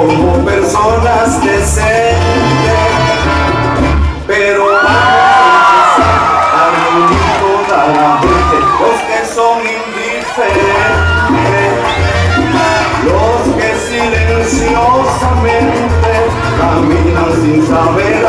Como personas decentes, pero a reunir toda la gente, los que son indiferentes, los que silenciosamente caminan sin saber